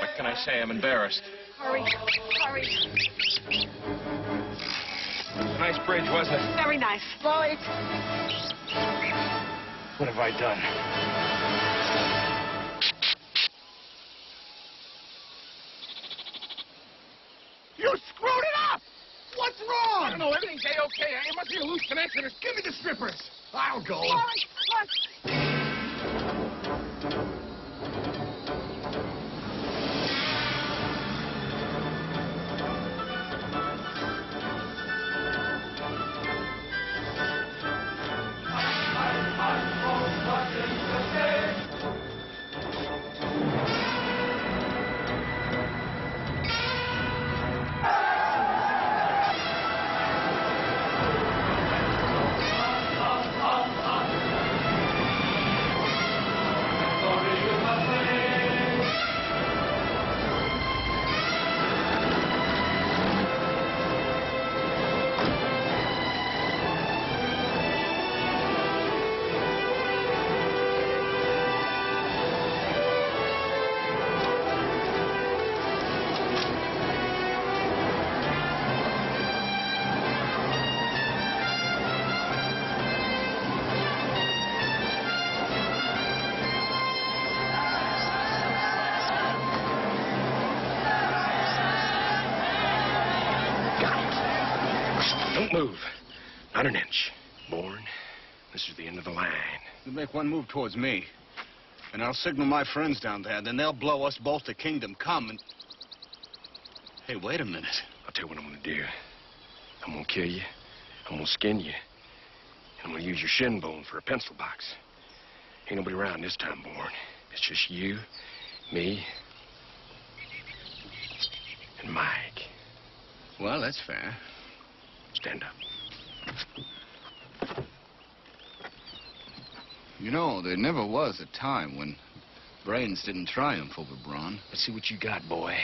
What can I say? I'm embarrassed. Hurry, hurry. Nice bridge, wasn't it? Very nice. Lloyd! What have I done? You screwed it up! What's wrong? I don't know. Everything's A-okay. Eh? It must be a loose connection. Give me the strippers. I'll go. Hurry, look. Don't move. Not an inch. Bourne, this is the end of the line. You make one move towards me, and I'll signal my friends down there. Then they'll blow us both to kingdom come and... Hey, wait a minute. I'll tell you what I'm gonna do. I'm gonna kill you. I'm gonna skin you. And I'm gonna use your shin bone for a pencil box. Ain't nobody around this time, Bourne. It's just you, me, and Mike. Well, that's fair. Stand up. You know, there never was a time when brains didn't triumph over brawn. Let's see what you got, boy.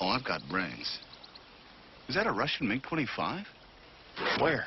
Oh, I've got brains. Is that a Russian MiG-25? Where?